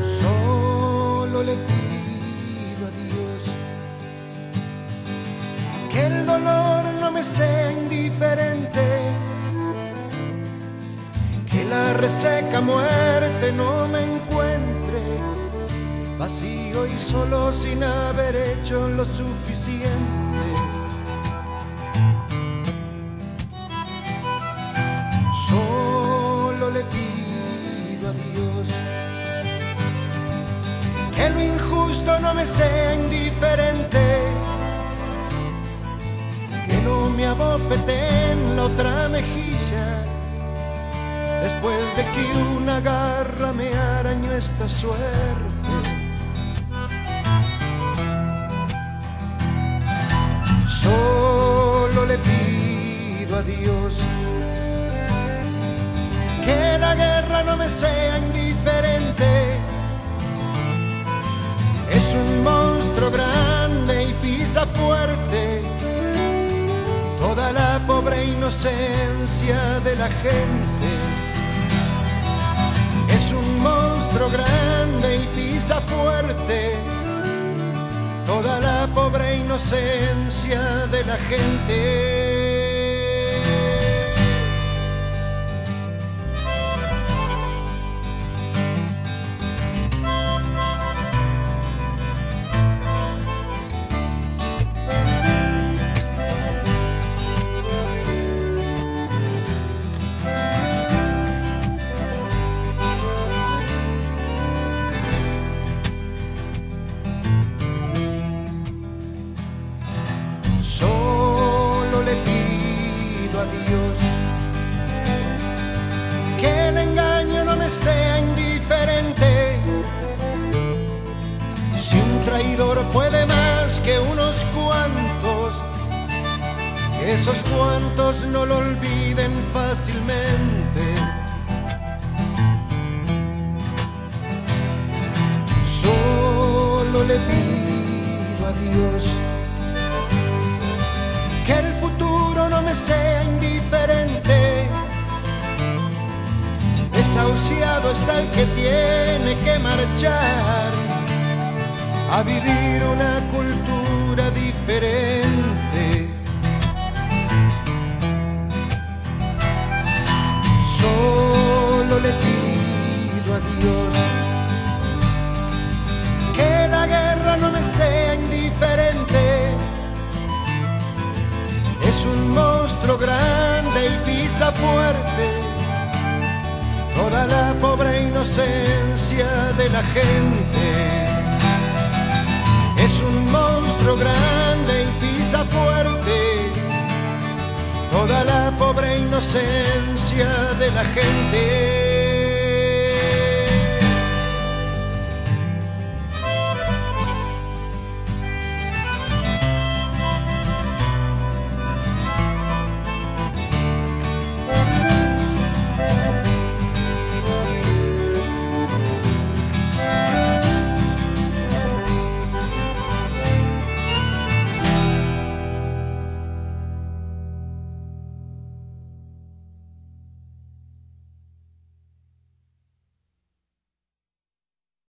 Solo le pido a Dios que el dolor no me sea indiferente la reseca muerte no me encuentre vacío y solo sin haber hecho lo suficiente. Solo le pido a Dios que lo injusto no me sea indiferente, que no me abofete en la otra mejilla, después de que una garra me arañó esta suerte. Solo le pido a Dios que la guerra no me sea indiferente. Es un monstruo grande y pisa fuerte toda la pobre inocencia de la gente. Es un monstruo grande y pisa fuerte toda la pobre inocencia de la gente. Dios que el engaño no me sea indiferente. Si un traidor puede más que unos cuantos, esos cuantos no lo olviden fácilmente. Solo le pido a Dios no me sea indiferente. Desahuciado está el que tiene que marchar a vivir una cultura diferente. Es un monstruo grande y pisa fuerte toda la pobre inocencia de la gente. Es un monstruo grande y pisa fuerte toda la pobre inocencia de la gente.